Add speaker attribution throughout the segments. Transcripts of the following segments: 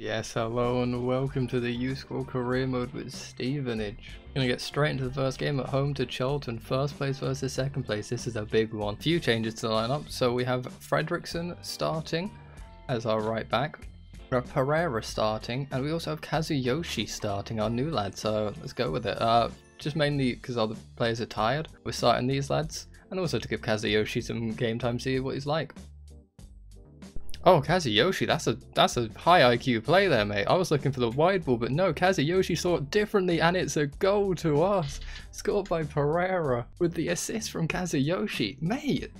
Speaker 1: Yes, hello and welcome to the Youth Squad career mode with Stevenage. Gonna get straight into the first game at home to Charlton, first place versus second place. This is a big one. Few changes to the lineup, so we have Fredrickson starting as our right back. Pereira starting, and we also have Kazuyoshi starting, our new lad, so let's go with it. Uh, just mainly because other players are tired, we're starting these lads, and also to give Kazuyoshi some game time, to see what he's like. Oh, Kazuyoshi, that's a that's a high IQ play there, mate. I was looking for the wide ball, but no, Kazuyoshi saw it differently, and it's a goal to us. Scored by Pereira with the assist from Kazuyoshi. Mate,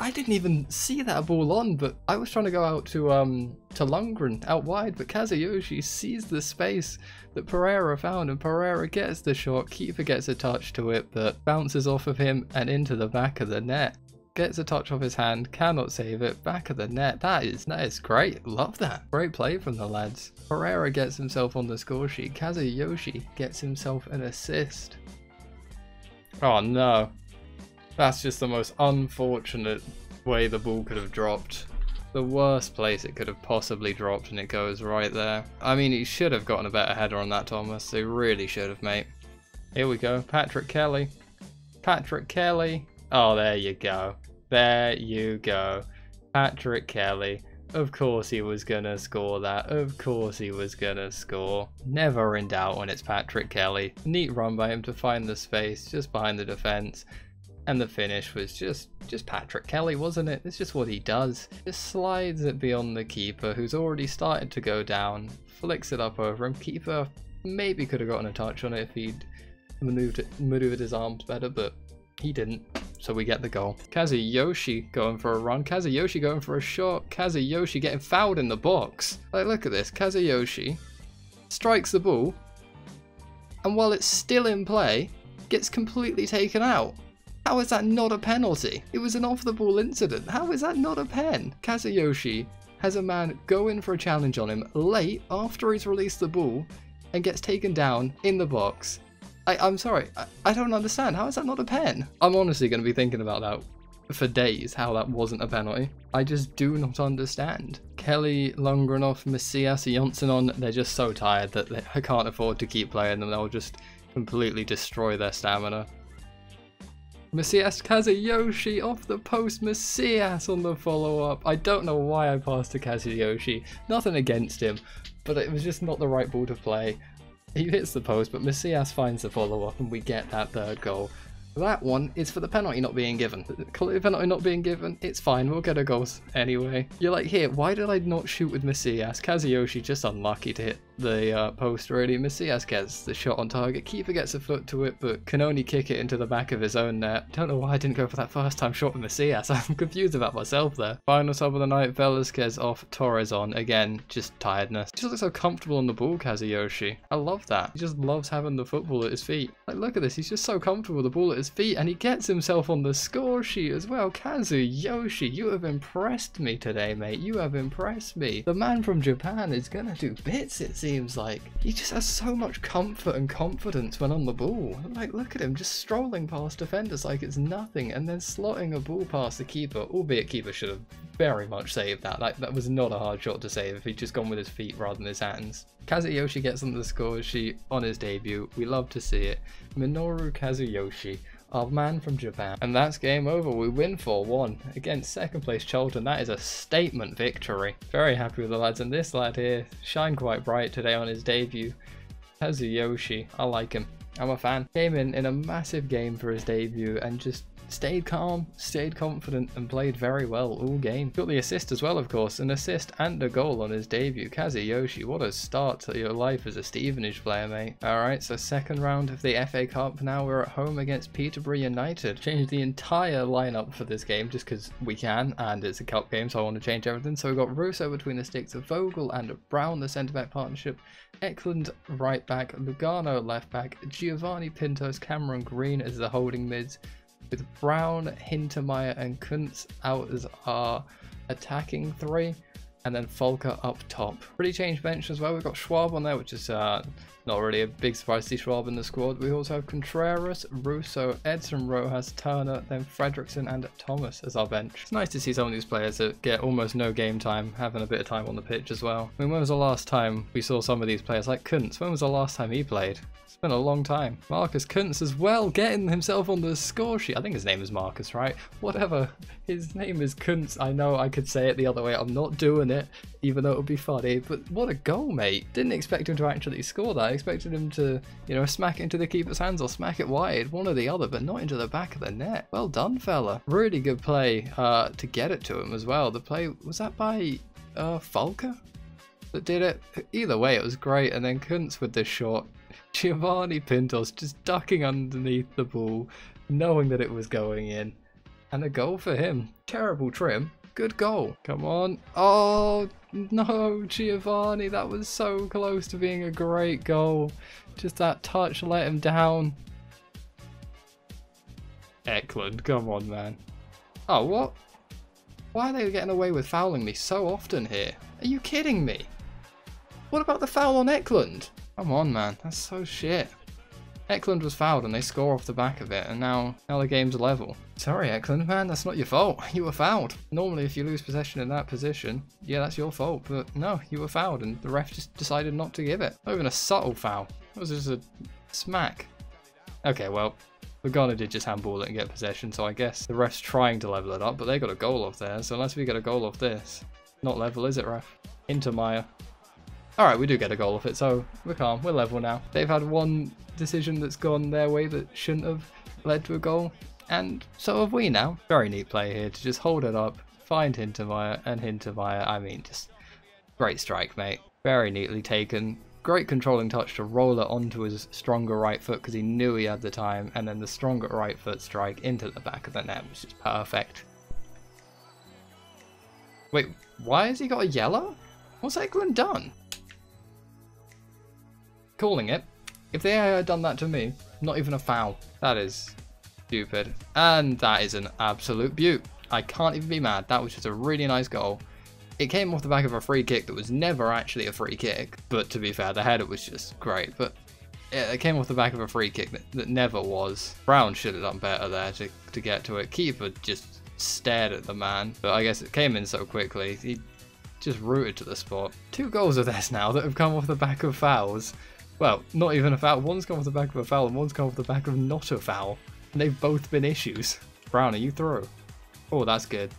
Speaker 1: I didn't even see that ball on, but I was trying to go out to um to Lundgren out wide, but Kazuyoshi sees the space that Pereira found, and Pereira gets the shot. Keeper gets a touch to it, but bounces off of him and into the back of the net gets a touch off his hand, cannot save it, back of the net. That is that is great. Love that. Great play from the lads. Pereira gets himself on the score sheet. Kazuyoshi gets himself an assist. Oh no. That's just the most unfortunate way the ball could have dropped. The worst place it could have possibly dropped and it goes right there. I mean, he should have gotten a better header on that, Thomas. He really should have, mate. Here we go. Patrick Kelly. Patrick Kelly. Oh, there you go. There you go. Patrick Kelly. Of course he was gonna score that. Of course he was gonna score. Never in doubt when it's Patrick Kelly. Neat run by him to find the space just behind the defence. And the finish was just just Patrick Kelly, wasn't it? It's just what he does. Just slides it beyond the keeper, who's already started to go down. Flicks it up over him. Keeper maybe could have gotten a touch on it if he'd maneuvered, maneuvered his arms better, but he didn't so we get the goal. Kazuyoshi going for a run. Kazuyoshi going for a shot. Kazuyoshi getting fouled in the box. Like, look at this. Kazuyoshi strikes the ball, and while it's still in play, gets completely taken out. How is that not a penalty? It was an off-the-ball incident. How is that not a pen? Kazuyoshi has a man go in for a challenge on him late after he's released the ball and gets taken down in the box I, I'm sorry, I, I don't understand. How is that not a pen? I'm honestly going to be thinking about that for days, how that wasn't a penalty. I just do not understand. Kelly, Lundgrenov, Messias, Jonsson they're just so tired that they, I can't afford to keep playing them. They'll just completely destroy their stamina. Messias Kazuyoshi off the post, Messias on the follow-up. I don't know why I passed to Kazuyoshi. Nothing against him, but it was just not the right ball to play. He hits the post, but Messias finds the follow-up and we get that third goal. That one is for the penalty not being given. The penalty not being given, it's fine, we'll get a goal anyway. You're like, here, why did I not shoot with Messias? Kazuyoshi just unlucky to hit the uh, post really. Messias gets the shot on target. Keeper gets a foot to it, but can only kick it into the back of his own net. Don't know why I didn't go for that first time shot with Messias. I'm confused about myself there. Final sub of the night, Velasquez off, Torres on. Again, just tiredness. He just looks so comfortable on the ball, Kazuyoshi. I love that. He just loves having the football at his feet. Like, look at this. He's just so comfortable with the ball at his feet, and he gets himself on the score sheet as well. Kazuyoshi, you have impressed me today, mate. You have impressed me. The man from Japan is gonna do bits, it seems seems like. He just has so much comfort and confidence when on the ball. Like, look at him just strolling past defenders like it's nothing and then slotting a ball past the keeper, albeit keeper should have very much saved that. Like, that was not a hard shot to save if he'd just gone with his feet rather than his hands. Kazuyoshi gets on the score sheet on his debut. We love to see it. Minoru Kazuyoshi our man from Japan. And that's game over. We win 4-1 against second place Charlton. That is a statement victory. Very happy with the lads. And this lad here shined quite bright today on his debut. Kazuyoshi. I like him. I'm a fan. Came in in a massive game for his debut and just stayed calm, stayed confident, and played very well all game. Got the assist as well, of course, an assist and a goal on his debut. Kazuyoshi, what a start to your life as a Stevenage player, mate. Alright, so second round of the FA Cup. Now we're at home against Peterborough United. Changed the entire lineup for this game just because we can, and it's a cup game, so I want to change everything. So we've got Russo between the sticks Vogel and Brown, the centre-back partnership. Eklund right back, Lugano left back, Giovanni Pintos, Cameron Green as the holding mids, with Brown, Hintermeyer, and Kuntz out as our attacking three. And then Volker up top. Pretty changed bench as well. We've got Schwab on there, which is uh, not really a big surprise to see Schwab in the squad. We also have Contreras, Russo, Edson, Rojas, Turner, then Fredrickson and Thomas as our bench. It's nice to see some of these players that get almost no game time, having a bit of time on the pitch as well. I mean, when was the last time we saw some of these players like Kuntz? When was the last time he played? It's been a long time. Marcus Kuntz as well, getting himself on the score sheet. I think his name is Marcus, right? Whatever. His name is Kuntz. I know I could say it the other way. I'm not doing it, even though it would be funny. But what a goal, mate. Didn't expect him to actually score that. I expected him to, you know, smack it into the keeper's hands or smack it wide, one or the other, but not into the back of the net. Well done, fella. Really good play uh, to get it to him as well. The play, was that by uh, Volker? that did it. Either way, it was great. And then Kuntz with this shot Giovanni Pintos just ducking underneath the ball, knowing that it was going in. And a goal for him. Terrible trim. Good goal. Come on. Oh, no, Giovanni. That was so close to being a great goal. Just that touch let him down. Eklund, come on, man. Oh, what? Why are they getting away with fouling me so often here? Are you kidding me? What about the foul on Eklund? Come on, man. That's so shit. Eklund was fouled and they score off the back of it, and now, now the game's level. Sorry, Eklund, man, that's not your fault. You were fouled. Normally, if you lose possession in that position, yeah, that's your fault, but no, you were fouled, and the ref just decided not to give it. Not even a subtle foul. It was just a smack. Okay, well, Lugano did just handball it and get possession, so I guess the ref's trying to level it up, but they got a goal off there, so unless we get a goal off this, not level, is it, ref? Hintermeyer. Alright, we do get a goal off it, so we're calm. We're level now. They've had one decision that's gone their way that shouldn't have led to a goal, and so have we now. Very neat play here to just hold it up, find Hintermeyer, and Hintermeyer, I mean, just great strike, mate. Very neatly taken. Great controlling touch to roll it onto his stronger right foot because he knew he had the time, and then the stronger right foot strike into the back of the net which is perfect. Wait, why has he got a yellow? What's Eklund done? Calling it. If they had done that to me, not even a foul. That is stupid. And that is an absolute beaut. I can't even be mad. That was just a really nice goal. It came off the back of a free kick that was never actually a free kick. But to be fair, the header was just great. But yeah, it came off the back of a free kick that, that never was. Brown should have done better there to, to get to it. Keeper just stared at the man. But I guess it came in so quickly. He just rooted to the spot. Two goals of this now that have come off the back of fouls. Well, not even a foul. One's come off the back of a foul and one's come off the back of not a foul. And they've both been issues. Brown, are you through? Oh, that's good.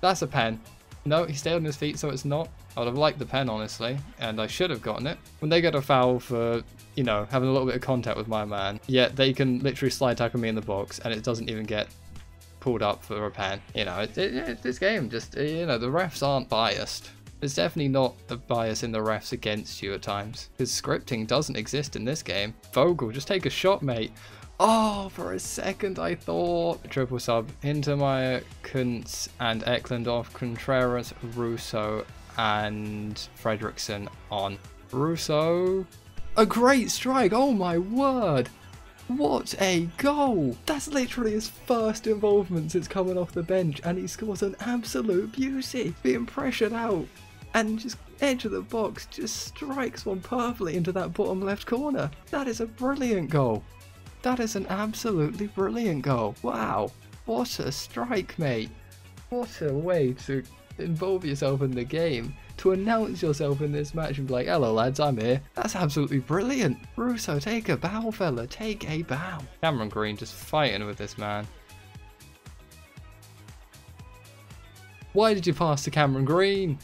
Speaker 1: That's a pen. No, he stayed on his feet, so it's not. I would have liked the pen, honestly, and I should have gotten it. When they get a foul for, you know, having a little bit of contact with my man, yet they can literally slide tackle me in the box, and it doesn't even get pulled up for a pen. You know, it, it, this game just, you know, the refs aren't biased. There's definitely not a bias in the refs against you at times, because scripting doesn't exist in this game. Vogel, just take a shot, mate. Oh, for a second I thought. Triple sub, Hintermeyer, Kuntz, and Eklund off, Contreras, Russo, and Fredrickson on. Russo, a great strike, oh my word. What a goal! That's literally his first involvement since coming off the bench, and he scores an absolute beauty, being pressured out and just edge of the box just strikes one perfectly into that bottom left corner. That is a brilliant goal. That is an absolutely brilliant goal. Wow, what a strike, mate. What a way to involve yourself in the game, to announce yourself in this match and be like, hello lads, I'm here. That's absolutely brilliant. Russo, take a bow, fella, take a bow. Cameron Green just fighting with this man. Why did you pass to Cameron Green?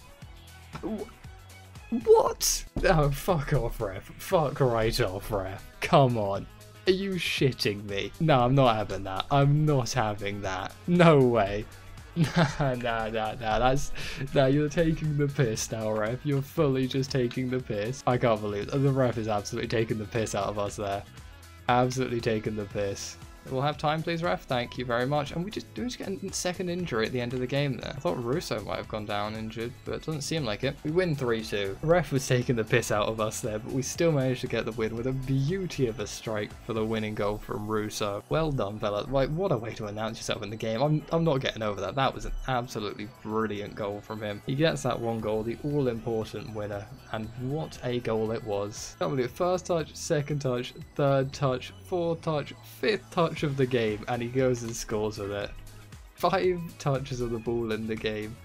Speaker 1: What? Oh, fuck off, ref. Fuck right off, ref. Come on. Are you shitting me? No, I'm not having that. I'm not having that. No way. Nah, nah, nah, nah. That's nah. You're taking the piss now, ref. You're fully just taking the piss. I can't believe it. the ref is absolutely taking the piss out of us there. Absolutely taking the piss. We'll have time, please, ref. Thank you very much. And we just, do just get a second injury at the end of the game there? I thought Russo might have gone down injured, but it doesn't seem like it. We win 3-2. Ref was taking the piss out of us there, but we still managed to get the win with a beauty of a strike for the winning goal from Russo. Well done, fella. Like, what a way to announce yourself in the game. I'm, I'm not getting over that. That was an absolutely brilliant goal from him. He gets that one goal, the all-important winner, and what a goal it was. First touch, second touch, third touch, fourth touch, fifth touch of the game, and he goes and scores with it. Five touches of the ball in the game,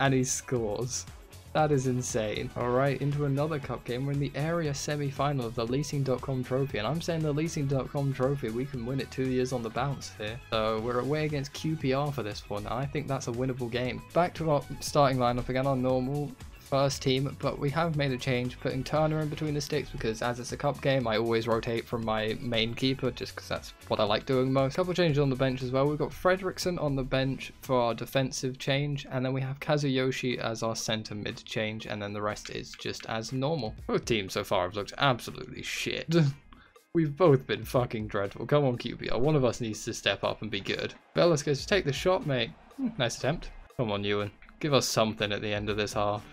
Speaker 1: and he scores. That is insane. Alright, into another cup game. We're in the area semi-final of the Leasing.com trophy. And I'm saying the Leasing.com trophy, we can win it two years on the bounce here. So we're away against QPR for this one. I think that's a winnable game. Back to our starting lineup again on normal first team, but we have made a change, putting Turner in between the sticks because as it's a cup game, I always rotate from my main keeper just because that's what I like doing most. Couple changes on the bench as well. We've got Fredrickson on the bench for our defensive change, and then we have Kazuyoshi as our centre mid change, and then the rest is just as normal. Both teams so far have looked absolutely shit. We've both been fucking dreadful. Come on, QPR. One of us needs to step up and be good. Velasquez, take the shot, mate. Hmm, nice attempt. Come on, Ewan. Give us something at the end of this half.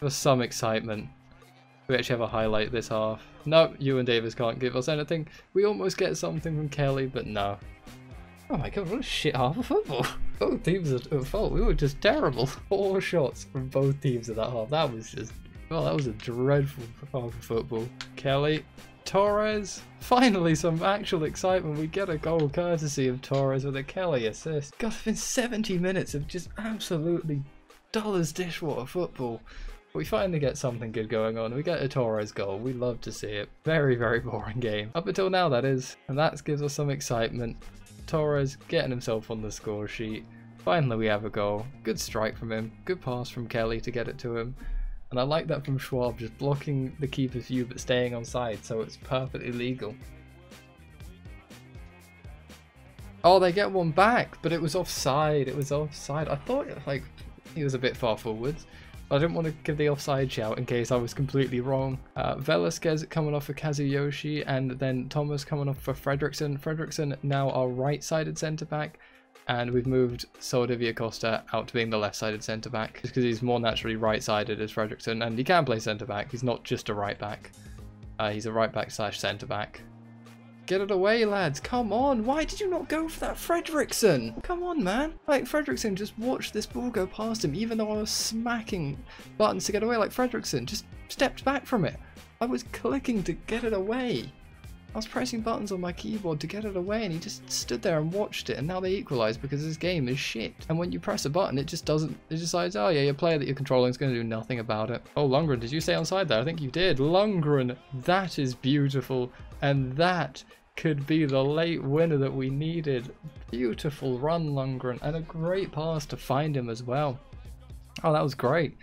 Speaker 1: For some excitement. We actually have a highlight this half. No, you and Davis can't give us anything. We almost get something from Kelly, but no. Oh my god, what a shit half of football. Both teams are at fault. We were just terrible. Four shots from both teams in that half. That was just... Well, that was a dreadful half of football. Kelly. Torres. Finally, some actual excitement. We get a goal courtesy of Torres with a Kelly assist. God, it's been 70 minutes of just absolutely dull as dishwater football. We finally get something good going on. We get a Torres goal. We love to see it. Very, very boring game. Up until now, that is. And that gives us some excitement. Torres getting himself on the score sheet. Finally, we have a goal. Good strike from him. Good pass from Kelly to get it to him. And I like that from Schwab, just blocking the keeper's view but staying on side, so it's perfectly legal. Oh, they get one back, but it was offside. It was offside. I thought, like, he was a bit far forwards. I didn't want to give the offside shout in case I was completely wrong. Uh, Velasquez coming off for Kazuyoshi and then Thomas coming off for Fredrickson. Fredrickson now our right-sided centre-back and we've moved Saldivia Costa out to being the left-sided centre-back just because he's more naturally right-sided as Fredrickson and he can play centre-back. He's not just a right-back. Uh, he's a right-back slash centre-back. Get it away, lads. Come on. Why did you not go for that Fredrickson? Come on, man. Like, Fredrickson just watched this ball go past him, even though I was smacking buttons to get away. Like, Fredrickson just stepped back from it. I was clicking to get it away. I was pressing buttons on my keyboard to get it away and he just stood there and watched it and now they equalise because this game is shit. And when you press a button it just doesn't, it decides, oh yeah, your player that you're controlling is going to do nothing about it. Oh Lundgren, did you stay on side there? I think you did. Lundgren, that is beautiful and that could be the late winner that we needed. Beautiful run, Lundgren, and a great pass to find him as well. Oh, that was great.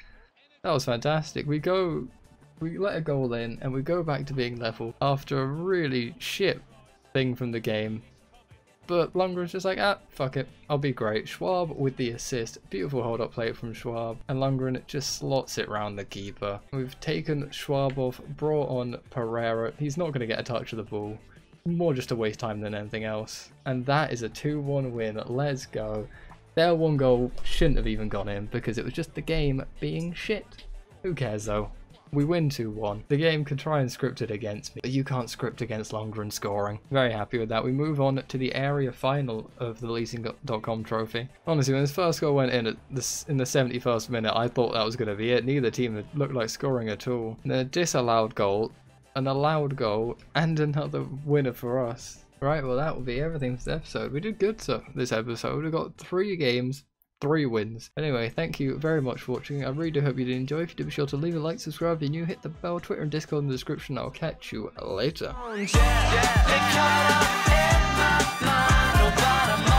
Speaker 1: That was fantastic. We go, we let a goal in, and we go back to being level after a really shit thing from the game. But Lundgren's just like, ah, fuck it, I'll be great. Schwab with the assist, beautiful hold-up play from Schwab, and Lundgren just slots it round the keeper. We've taken Schwab off, brought on Pereira. He's not going to get a touch of the ball more just a waste time than anything else. And that is a 2-1 win. Let's go. Their one goal shouldn't have even gone in because it was just the game being shit. Who cares though? We win 2-1. The game could try and script it against me, but you can't script against Lundgren scoring. Very happy with that. We move on to the area final of the Leasing.com trophy. Honestly, when this first goal went in at this in the 71st minute, I thought that was going to be it. Neither team looked like scoring at all. The disallowed goal an allowed goal, and another winner for us. Right, well that will be everything for this episode. We did good so this episode. We got three games, three wins. Anyway, thank you very much for watching. I really do hope you did enjoy. If you did, be sure to leave a like, subscribe if you're new, hit the bell, Twitter and Discord in the description. I'll catch you later. Yeah, yeah.